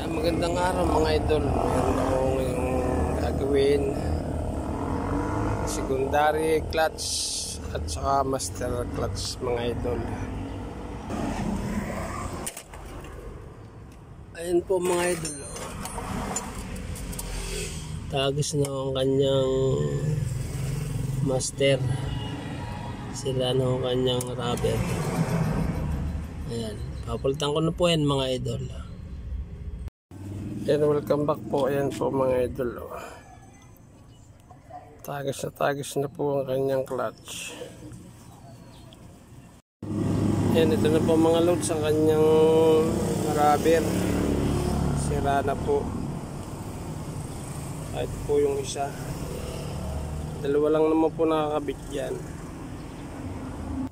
Ah, magandang araw mga idol. Meron ako ngayong gagawin. Secondary clutch at saka master clutch mga idol. Ayan po mga idol. Tagis na ang kanyang master. Sila na ang kanyang rubber. Ayan. Papalitan ko na po yan mga idol. Yan, welcome back po. Ayan po mga idol. oh. Tagis na tagis na po ang kanyang clutch. Yan, ito na po mga loads ang kanyang rubber. Sira na po. Ito po yung isa. Dalawa lang naman po nakakabit yan.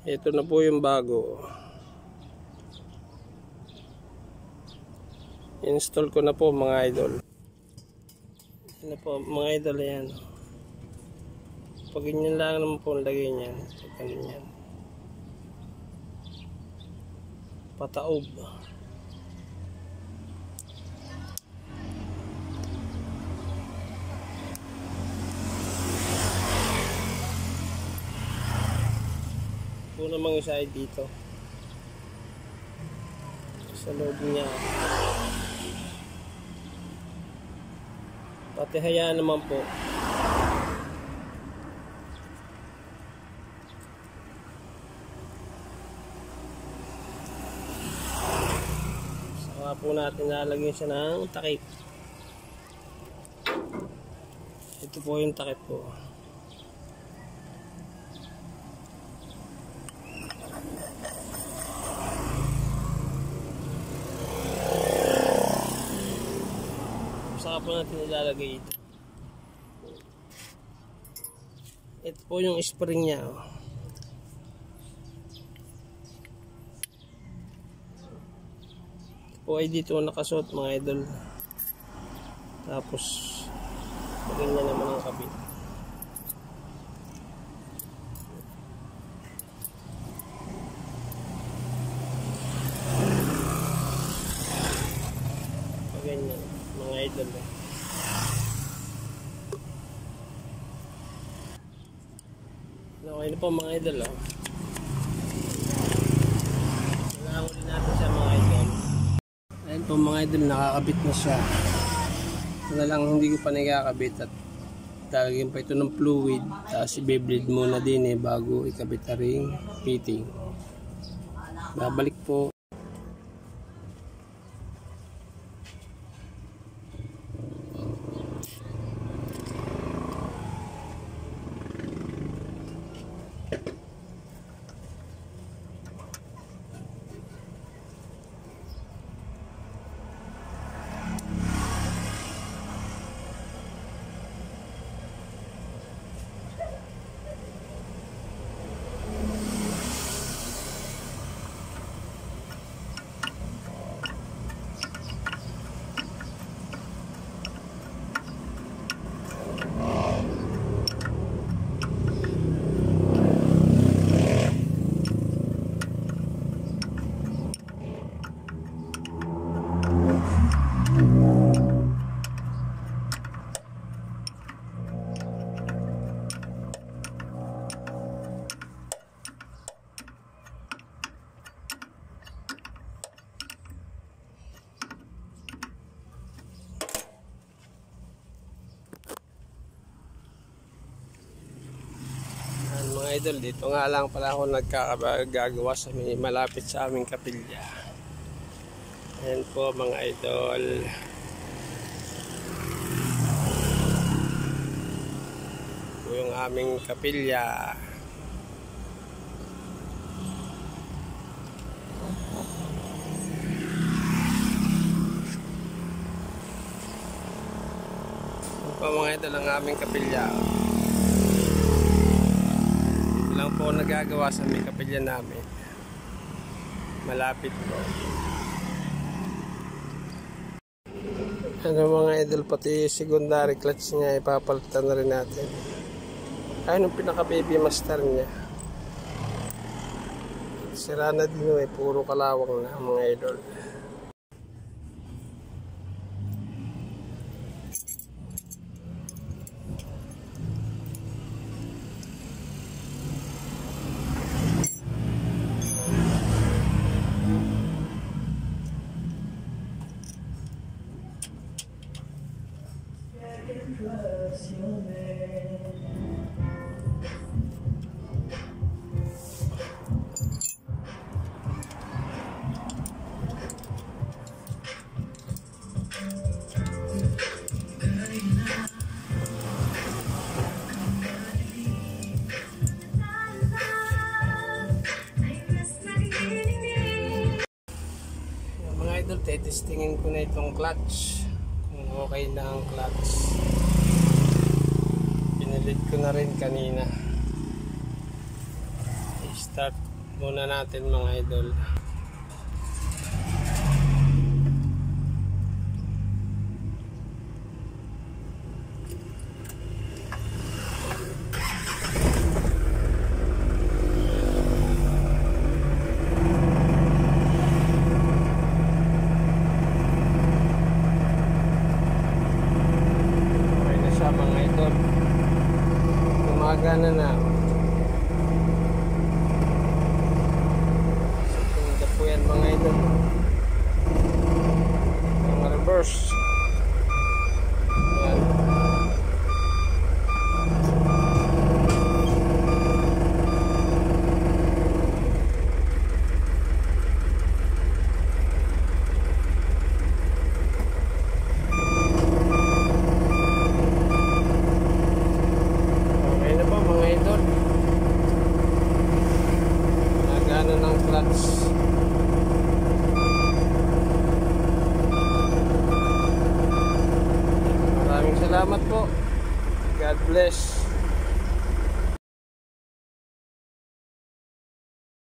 Ito na po yung bago. Install ko na po mga idol. Ano po mga idol yan. Pag ganyan lang naman po lagay niyan. Pag ganyan. Pataob. Po namang isa ay dito. Sa loob niya. Pati hayaan naman po. Saka po natin lalagyan siya ng takip. Ito po yung takip po. Saka po natin ilalagay ito. Ito po yung spring niya. Oh. Ito po ay dito nakasuot mga idol. Tapos, ganyan naman ang kabit. Ganyan, mga idol. eh. Okay na po mga idol. Oh. Nakahuli natin siya mga idol. Ayun po mga idol, nakakabit na siya. Ito na lang hindi ko pa nakakabit at talagyan pa ito ng fluid tapos i-bleed muna din eh bago ikabit na ring fitting. Babalik po. Yan, mga idol, dito nga lang pala ako nagkakagawa sa may malapit sa aming kapilya. Ayan po mga idol. Po yung aming kapilya. Yan po mga idol ang aming kapilya. Ito lang po nagagawa sa may kapilya namin. Malapit po. Ano mga idol, pati secondary clutch niya, ipapalitan na rin natin. Ayun ang pinaka baby master niya. Sira na din eh, puro kalawang na mga idol. Testingin ko na itong clutch. Kung okay na ang clutch. Pinilit ko na rin kanina. I-start muna natin mga idol. Okay na siya mga idol. Gumagana na. Ito po yan mga idol. Mga reverse. Yan. Okay na ba mga idol? Nagana ng clutch. Maraming salamat po. God bless.